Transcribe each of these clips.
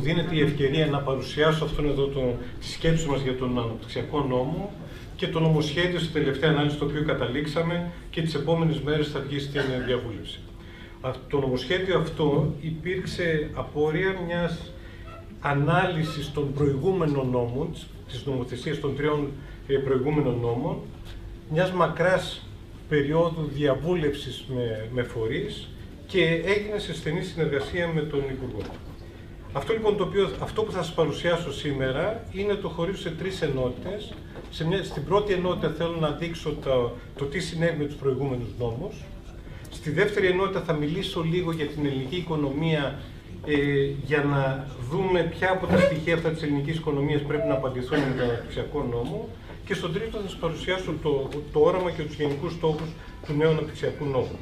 δίνεται η ευκαιρία να παρουσιάσω αυτόν εδώ το, τη σκέψη μας για τον αναπτυξιακό νόμο και το νομοσχέδιο στη τελευταία ανάλυση στο οποίο καταλήξαμε και τις επόμενες μέρες θα βγει στην διαβούλευση. Το νομοσχέδιο αυτό υπήρξε απόρρια μιας ανάλυσης των προηγούμενων νόμων, της νομοθεσίας των τριών ε, προηγούμενων νόμων, μιας μακράς περίοδου διαβούλευσης με, με φορείς και έγινε σε στενή συνεργασία με τον Υπουργό. Αυτό λοιπόν το οποίο, αυτό που θα σας παρουσιάσω σήμερα είναι το χωρίζω σε τρεις ενότητες. Σε μια, στην πρώτη ενότητα θέλω να δείξω το, το τι συνέβη με τους προηγούμενους νόμους. Στη δεύτερη ενότητα θα μιλήσω λίγο για την ελληνική οικονομία ε, για να δούμε ποια από τα στοιχεία αυτά της ελληνικής οικονομίας πρέπει να απαντηθούν με τον αναπτυξιακό νόμο. Και στον τρίτο θα σας παρουσιάσω το, το όραμα και τους γενικούς στόχους του νέου αναπτυξιακού νόμου.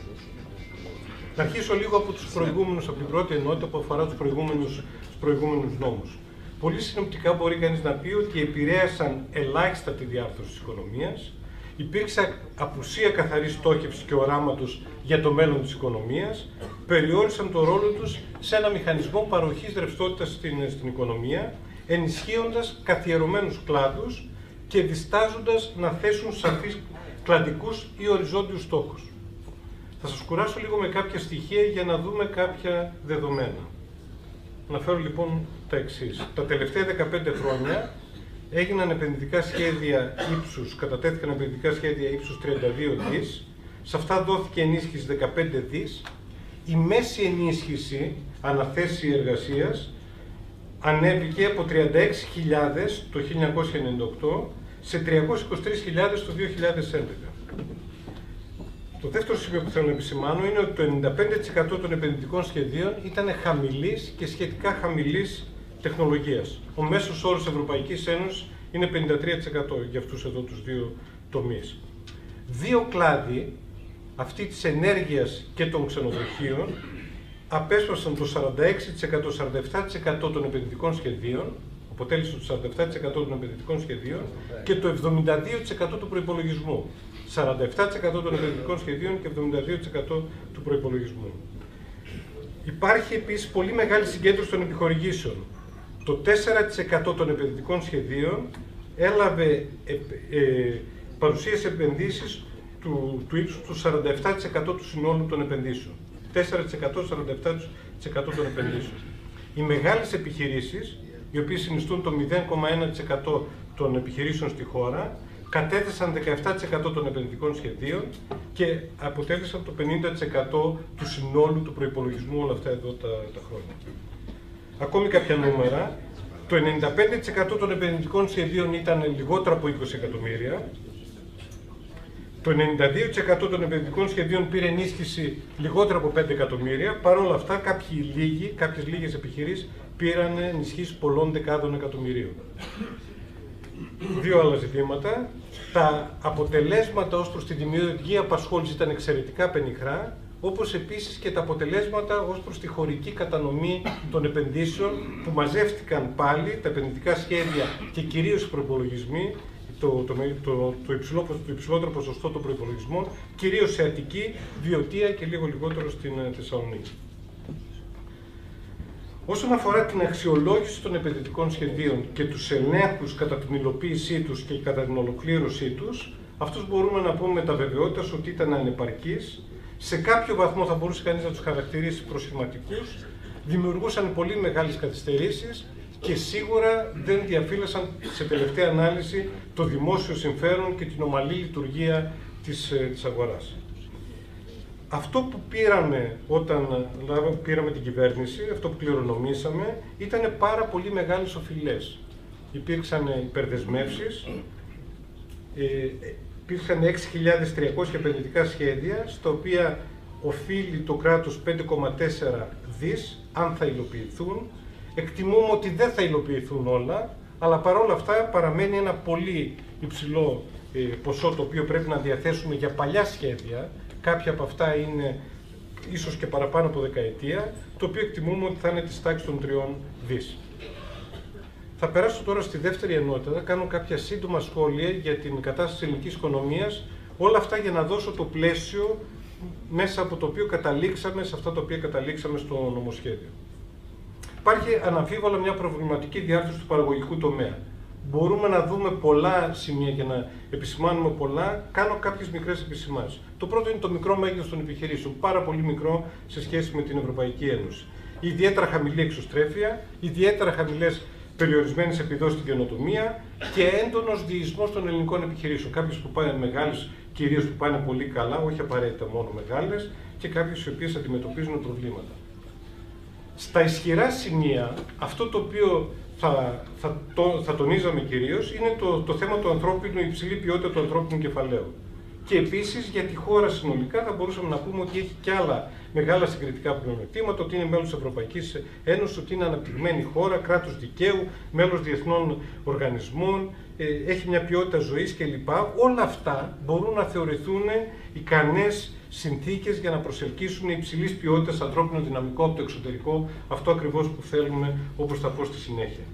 Να αρχίσω λίγο από τους προηγούμενους, από την πρώτη ενότητα που αφορά τους προηγούμενους, τους προηγούμενους νόμους. Πολύ συνοπτικά μπορεί κανείς να πει ότι επηρέασαν ελάχιστα τη διάρθρωση της οικονομίας, υπήρξε απουσία καθαρής στόχευσης και οράματος για το μέλλον της οικονομίας, περιόρισαν το ρόλο τους σε ένα μηχανισμό παροχής ρευστότητας στην, στην οικονομία, ενισχύοντας καθιερωμένους κλάδους και διστάζοντας να θέσουν σαφείς κλαδικούς ή οριζόντιους στόχους. Θα σας κουράσω λίγο με κάποια στοιχεία για να δούμε κάποια δεδομένα. Να φέρω λοιπόν τα εξής. Τα τελευταία 15 χρόνια έγιναν επενδυτικά σχέδια ύψους, κατατέθηκαν επενδυτικά σχέδια ύψους 32 δις, σε αυτά δόθηκε ενίσχυση 15 δις, η μέση ενίσχυση αναθέσει εργασίας ανέβηκε από 36.000 το 1998 σε 323.000 το 2011. Το δεύτερο σημείο που θέλω να επισημάνω είναι ότι το 95% των επενδυτικών σχεδίων ήταν χαμηλής και σχετικά χαμηλής τεχνολογίας. Ο μέσος όρος Ευρωπαϊκής Ένωσης είναι 53% για αυτούς εδώ τους δύο τομείς. Δύο κλάδοι, αυτή της ενέργειας και των ξενοδοχείων, απέσπασαν το 46%, 47% των επενδυτικών σχεδίων, αποτέλεσαν το 47% των επενδυτικών σχεδίων και το 72% του προπολογισμού. 47% των επενδυτικών σχεδίων και 72% του προϋπολογισμού. Υπάρχει επίσης πολύ μεγάλη συγκέντρωση των επιχορηγήσεων. Το 4% των επενδυτικών σχεδίων έλαβε ε, ε, παρουσίασε επενδύσεις του, του ύψους του 47% του συνόλου των επενδύσεων. 4% 47% των επενδύσεων. Οι μεγάλες επιχειρήσεις, οι οποίες συνιστούν το 0,1% των επιχειρήσεων στη χώρα, κατέθεσαν 17% των επενδυτικών σχεδίων και αποτέλεσαν το 50% του συνόλου του προϋπολογισμού όλα αυτά εδώ τα, τα χρόνια. Ακόμη κάποια νούμερα. Το 95% των επενδυτικών σχεδίων ήταν λιγότερο από 20 εκατομμύρια. Το 92% των επενδυτικών σχεδίων πήρε ενίσχυση λιγότερο από 5 εκατομμύρια. Παρ' όλα αυτά, κάποιοι λίγοι, κάποιες λίγες επιχειρήσεις πήραν ενισχύσεις πολλών δεκάδων εκατομμυρίων δύο άλλα ζητήματα. Τα αποτελέσματα ως προς τη δημιουργική απασχόληση ήταν εξαιρετικά πενιχρά, όπως επίσης και τα αποτελέσματα ως προς τη χωρική κατανομή των επενδύσεων που μαζεύτηκαν πάλι, τα επενδυτικά σχέδια και κυρίως οι προπολογισμοί, το, το, το, το, υψηλό, το υψηλότερο ποσοστό των προπολογισμών, κυρίως σε Αττική, Βιωτία και λίγο λιγότερο στην ε, Θεσσαλονίκη. Όσον αφορά την αξιολόγηση των επενδυτικών σχεδίων και τους ελέγχους κατά την υλοποίησή τους και κατά την ολοκλήρωσή τους, αυτούς μπορούμε να πούμε με τα βεβαιότητας ότι ήταν ανεπαρκείς, σε κάποιο βαθμό θα μπορούσε κανείς να τους χαρακτηρίσει προσχηματικούς, δημιουργούσαν πολύ μεγάλες καθυστερήσεις και σίγουρα δεν διαφύλασαν σε τελευταία ανάλυση το δημόσιο συμφέρον και την ομαλή λειτουργία της, ε, της αγοράς. Αυτό που πήραμε όταν πήραμε την κυβέρνηση, αυτό που κληρονομήσαμε, ήταν πάρα πολύ μεγάλες οφειλές. Υπήρξαν υπερδεσμεύσεις, ε, υπήρξαν 6.300 επενδυτικά σχέδια, στα οποία οφείλει το κράτος 5,4 δις, αν θα υλοποιηθούν. Εκτιμούμε ότι δεν θα υλοποιηθούν όλα, αλλά παρόλα αυτά παραμένει ένα πολύ υψηλό ε, ποσό το οποίο πρέπει να διαθέσουμε για παλιά σχέδια, κάποια από αυτά είναι ίσως και παραπάνω από δεκαετία, το οποίο εκτιμούμε ότι θα είναι της τάξης των τριών δις. Θα περάσω τώρα στη δεύτερη ενότητα, θα κάνω κάποια σύντομα σχόλια για την κατάσταση της ελληνικής οικονομίας, όλα αυτά για να δώσω το πλαίσιο μέσα από το οποίο καταλήξαμε σε αυτά τα οποία καταλήξαμε στο νομοσχέδιο. Υπάρχει αναμφίβολα μια προβληματική διάρθρωση του παραγωγικού τομέα. Μπορούμε να δούμε πολλά σημεία και να επισημάνουμε πολλά. Κάνω κάποιες μικρές επισημάνσεις. Το πρώτο είναι το μικρό μέγεθος των επιχειρήσεων. Πάρα πολύ μικρό σε σχέση με την Ευρωπαϊκή Ένωση. Ιδιαίτερα χαμηλή εξωστρέφεια, ιδιαίτερα χαμηλές περιορισμένες επιδόσεις στην καινοτομία και έντονος διεισμός των ελληνικών επιχειρήσεων. Κάποιες που πάνε μεγάλες, κυρίως που πάνε πολύ καλά, όχι απαραίτητα μόνο μεγάλες, και κάποιες οι οποίες αντιμετωπίζουν προβλήματα. Στα ισχυρά σημεία, αυτό το οποίο θα, θα, το, θα τονίζαμε κυρίως είναι το, το θέμα του ανθρώπινου, η υψηλή ποιότητα του ανθρώπινου κεφαλαίου. Και επίσης για τη χώρα συνολικά θα μπορούσαμε να πούμε ότι έχει και άλλα μεγάλα συγκριτικά πλεονεκτήματα, ότι είναι μέλος της Ευρωπαϊκής Ένωσης, ότι είναι αναπτυγμένη χώρα, κράτος δικαίου, μέλος διεθνών οργανισμών, ε, έχει μια ποιότητα ζωής κλπ. Όλα αυτά μπορούν να θεωρηθούν ικανές συνθήκες για να προσελκύσουν υψηλής ποιότητας ανθρώπινο δυναμικό από το εξωτερικό, αυτό ακριβώς που θέλουμε, όπως θα πω στη συνέχεια.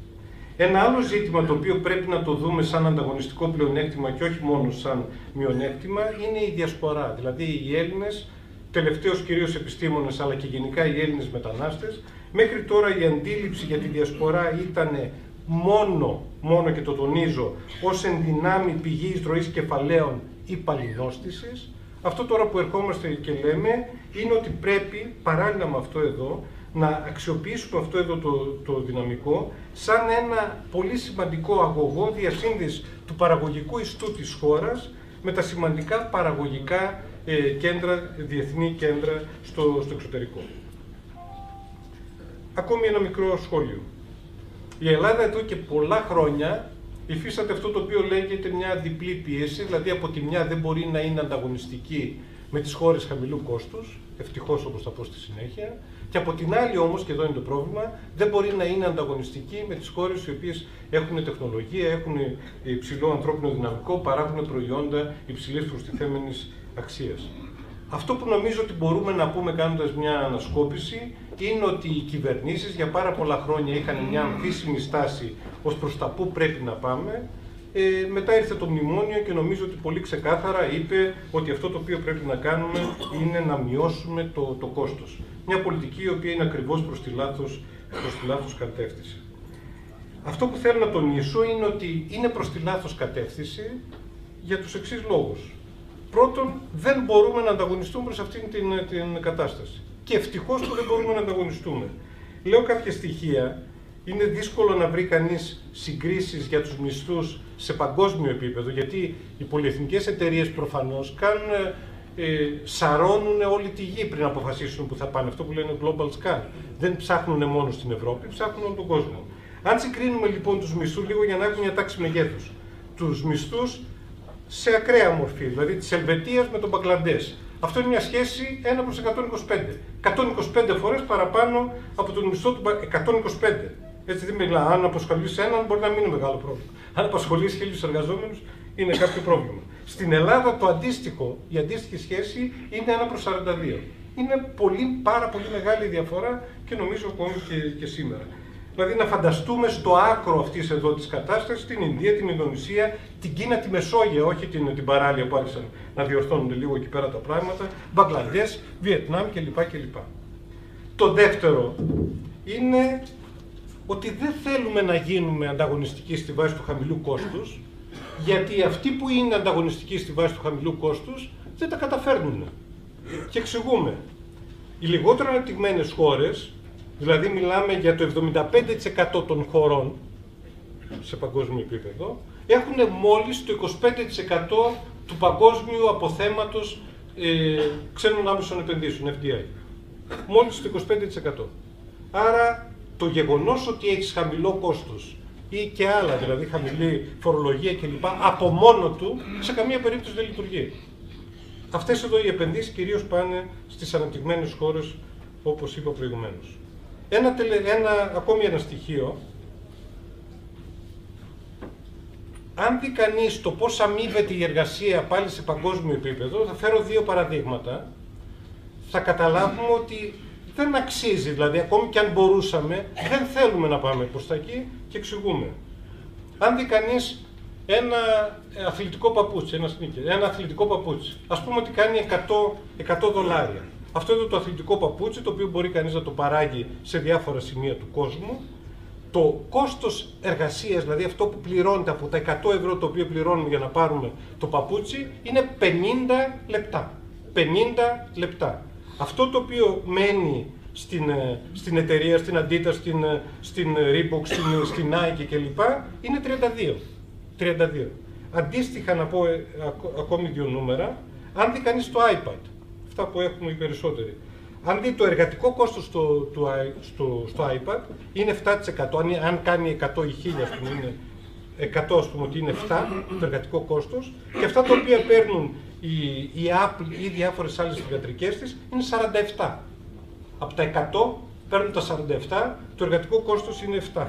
Ένα άλλο ζήτημα το οποίο πρέπει να το δούμε σαν ανταγωνιστικό πλεονέκτημα και όχι μόνο σαν μειονέκτημα είναι η διασπορά. Δηλαδή οι Έλληνες, τελευταίω κυρίως επιστήμονες αλλά και γενικά οι Έλληνες μετανάστες, μέχρι τώρα η αντίληψη για τη διασπορά ήταν μόνο, μόνο και το τονίζω, ως ενδυνάμει πηγής εισρωής κεφαλαίων ή παλινόστησης. Αυτό τώρα που ερχόμαστε και λέμε είναι ότι πρέπει παράλληλα με αυτό εδώ να αξιοποιήσουμε αυτό εδώ το, το δυναμικό σαν ένα πολύ σημαντικό αγωγό διασύνδεσης του παραγωγικού ιστού της χώρας με τα σημαντικά παραγωγικά ε, κέντρα, διεθνή κέντρα στο, στο εξωτερικό. Ακόμη ένα μικρό σχόλιο. Η Ελλάδα εδώ και πολλά χρόνια υφίσταται αυτό το οποίο λέγεται μια διπλή πίεση, δηλαδή από τη μια δεν μπορεί να είναι ανταγωνιστική με τις χώρες χαμηλού κόστους, ευτυχώς όπως θα πω στη συνέχεια, και από την άλλη όμως, και εδώ είναι το πρόβλημα, δεν μπορεί να είναι ανταγωνιστική με τις χώρες οι οποίες έχουν τεχνολογία, έχουν υψηλό ανθρώπινο δυναμικό, παράγουν προϊόντα υψηλής προστιθέμενης αξίας. Αυτό που νομίζω ότι μπορούμε να πούμε κάνοντας μια ανασκόπηση είναι ότι οι κυβερνήσεις για πάρα πολλά χρόνια είχαν μια αμφίσιμη στάση ως προς τα πού πρέπει να πάμε. Ε, μετά ήρθε το μνημόνιο και νομίζω ότι πολύ ξεκάθαρα είπε ότι αυτό το οποίο πρέπει να κάνουμε είναι να μειώσουμε το, το κόστος. Μια πολιτική η οποία είναι ακριβώς προς τη λάθος, προς τη λάθος κατεύθυνση. Αυτό που θέλω να τονίσω είναι ότι είναι προς τη λάθος κατεύθυνση για τους εξής λόγους. Πρώτον, δεν μπορούμε να ανταγωνιστούμε προς αυτήν την, την κατάσταση. Και ευτυχώς που δεν μπορούμε να ανταγωνιστούμε. Λέω κάποια στοιχεία. Είναι δύσκολο να βρει κανείς συγκρίσεις για τους μισθούς σε παγκόσμιο επίπεδο, γιατί οι πολυεθνικές εταιρείες προφανώς κάνουν. Ε, σαρώνουν όλη τη γη πριν αποφασίσουν που θα πάνε. Αυτό που λένε Global Scan. Δεν ψάχνουν μόνο στην Ευρώπη, ψάχνουν όλο τον κόσμο. Αν συγκρίνουμε λοιπόν τους μισθούς, λίγο για να έχουμε μια τάξη μεγέθους, τους μισθούς σε ακραία μορφή, δηλαδή της Ελβετίας με τον Μπαγκλαντές. Αυτό είναι μια σχέση 1 προς 125. 125 φορές παραπάνω από τον μισθό του 125. Έτσι δεν μιλά. Αν απασχολείς έναν μπορεί να μην είναι μεγάλο πρόβλημα. Αν απασχολείς χίλιους εργαζόμενους είναι κάποιο πρόβλημα. Στην Ελλάδα το αντίστοιχο, η αντίστοιχη σχέση είναι 1 προς 42. Είναι πολύ, πάρα πολύ μεγάλη διαφορά και νομίζω ακόμη και, και σήμερα. Δηλαδή να φανταστούμε στο άκρο αυτής εδώ της κατάστασης την Ινδία, την Ινδονησία, την Κίνα, τη Μεσόγειο, όχι την, την παράλια που άρχισαν να διορθώνονται λίγο εκεί πέρα τα πράγματα, Μπαγκλαντές, Βιετνάμ κλπ. κλπ. Το δεύτερο είναι ότι δεν θέλουμε να γίνουμε ανταγωνιστικοί στη βάση του χαμηλού κόστους, γιατί αυτοί που είναι ανταγωνιστικοί στη βάση του χαμηλού κόστους δεν τα καταφέρνουν. Και εξηγούμε. Οι λιγότερο αναπτυγμένες χώρες Δηλαδή μιλάμε για το 75% των χωρών σε παγκόσμιο επίπεδο έχουν μόλις το 25% του παγκόσμιου αποθέματος ε, ξένων άμεσων επενδύσεων, FDI. Μόλις το 25%. Άρα το γεγονός ότι έχεις χαμηλό κόστος ή και άλλα, δηλαδή χαμηλή φορολογία κλπ. από μόνο του, σε καμία περίπτωση δεν λειτουργεί. Αυτές εδώ οι επενδύσεις κυρίως πάνε στις αναπτυγμένες χώρες, όπως είπα προηγουμένως. Ένα, ένα, ακόμη ένα στοιχείο. Αν δει κανείς το πώς αμείβεται η εργασία πάλι σε παγκόσμιο επίπεδο, θα φέρω δύο παραδείγματα. Θα καταλάβουμε ότι δεν αξίζει, δηλαδή ακόμη και αν μπορούσαμε, δεν θέλουμε να πάμε προς τα εκεί και εξηγούμε. Αν δει κανείς ένα αθλητικό παπούτσι, ένα, ένα αθλητικό παπούτσι, ας πούμε ότι κάνει 100, 100 δολάρια αυτό εδώ το αθλητικό παπούτσι, το οποίο μπορεί κανείς να το παράγει σε διάφορα σημεία του κόσμου. Το κόστος εργασίας, δηλαδή αυτό που πληρώνεται από τα 100 ευρώ το οποίο πληρώνουμε για να πάρουμε το παπούτσι, είναι 50 λεπτά. 50 λεπτά. Αυτό το οποίο μένει στην, ε, στην εταιρεία, στην Αντίτα, στην, ε, στην Reebok, στην, στην Nike κλπ. είναι 32. 32. Αντίστοιχα να πω ε, ακόμη δύο νούμερα, αν δει κανείς το iPad, αυτά που έχουμε οι περισσότεροι, αν δει το εργατικό κόστος στο, στο, στο iPad είναι 7%, αν, αν κάνει 100 ή 1000 που είναι 100 ας πούμε ότι είναι 7 το εργατικό κόστος. Και αυτά τα οποία παίρνουν η, η Apple ή διάφορες άλλες θηγατρικές της είναι 47. Από τα 100 παίρνουν τα 47, το εργατικό κόστος είναι 7.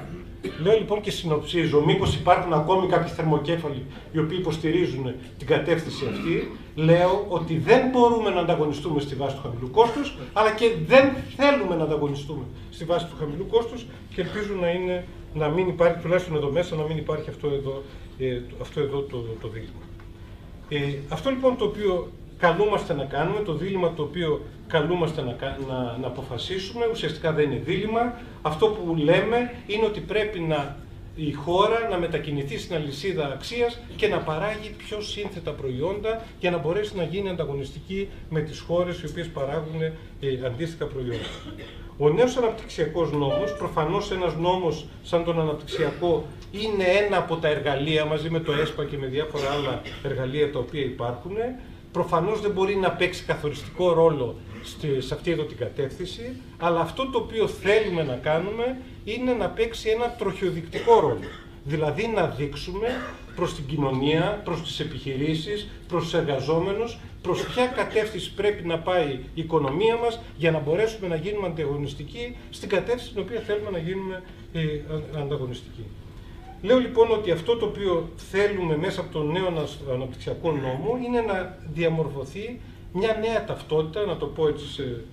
Λέω λοιπόν και συνοψίζω, μήπως υπάρχουν ακόμη κάποιοι θερμοκέφαλοι οι οποίοι υποστηρίζουν την κατεύθυνση αυτή, λέω ότι δεν μπορούμε να ανταγωνιστούμε στη βάση του χαμηλού κόστους, αλλά και δεν θέλουμε να ανταγωνιστούμε στη βάση του χαμηλού κόστους και ελπίζω να, είναι, να μην υπάρχει, τουλάχιστον εδώ μέσα, να μην υπάρχει αυτό εδώ, ε, αυτό εδώ το, το δίλημα. Ε, αυτό λοιπόν το οποίο καλούμαστε να κάνουμε, το δίλημα το οποίο καλούμαστε να, να, να αποφασίσουμε, ουσιαστικά δεν είναι δίλημα. Αυτό που λέμε είναι ότι πρέπει να η χώρα να μετακινηθεί στην αλυσίδα αξίας και να παράγει πιο σύνθετα προϊόντα για να μπορέσει να γίνει ανταγωνιστική με τις χώρες οι οποίες παράγουν ε, αντίστοιχα προϊόντα. Ο νέος αναπτυξιακός νόμος, προφανώς ένας νόμος σαν τον αναπτυξιακό, είναι ένα από τα εργαλεία μαζί με το ΕΣΠΑ και με διάφορα άλλα εργαλεία τα οποία υπάρχουν, προφανώς δεν μπορεί να παίξει καθοριστικό ρόλο σε αυτή εδώ την κατεύθυνση, αλλά αυτό το οποίο θέλουμε να κάνουμε είναι να παίξει ένα τροχιοδεικτικό ρόλο. Δηλαδή να δείξουμε προς την κοινωνία, προς τις επιχειρήσεις, προς τους εργαζόμενους, προς ποια κατεύθυνση πρέπει να πάει η οικονομία μας για να μπορέσουμε να γίνουμε ανταγωνιστικοί στην κατεύθυνση στην οποία θέλουμε να γίνουμε ε, ανταγωνιστικοί. Λέω λοιπόν ότι αυτό το οποίο θέλουμε μέσα από τον νέο αναπτυξιακό νόμο είναι να διαμορφωθεί μια νέα ταυτότητα, να το πω έτσι σε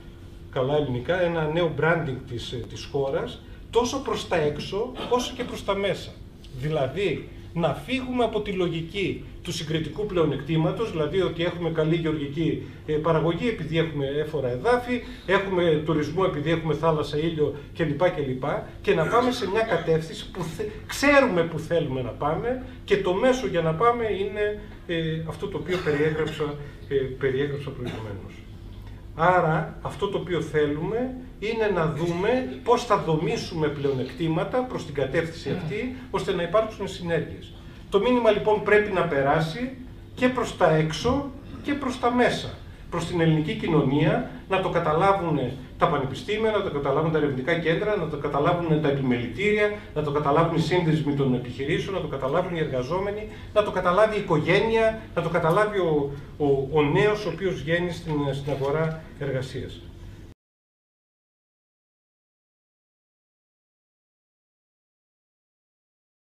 καλά ελληνικά, ένα νέο branding της, ε, της χώρας, τόσο προς τα έξω όσο και προς τα μέσα. Δηλαδή, να φύγουμε από τη λογική του συγκριτικού πλεονεκτήματος, δηλαδή ότι έχουμε καλή γεωργική ε, παραγωγή επειδή έχουμε έφορα εδάφη, έχουμε τουρισμό επειδή έχουμε θάλασσα, ήλιο κλπ. κλπ. και να πάμε σε μια κατεύθυνση που ξέρουμε που θέλουμε να πάμε και το μέσο για να πάμε είναι ε, αυτό το οποίο περιέγραψα, ε, περιέγραψα προηγουμένως. Άρα αυτό το οποίο θέλουμε είναι να δούμε πώς θα δομήσουμε πλεονεκτήματα προς την κατεύθυνση αυτή, ώστε να υπάρξουν συνέργειες. Το μήνυμα λοιπόν πρέπει να περάσει και προς τα έξω και προς τα μέσα. Προς την ελληνική κοινωνία, να το καταλάβουν τα πανεπιστήμια, να το καταλάβουν τα ερευνητικά κέντρα, να το καταλάβουν τα επιμελητήρια, να το καταλάβουν οι σύνδεσμοι των επιχειρήσεων, να το καταλάβουν οι εργαζόμενοι, να το καταλάβει η οικογένεια, να το καταλάβει ο, ο, ο νέος ο οποίος βγαίνει στην, στην αγορά εργασίας.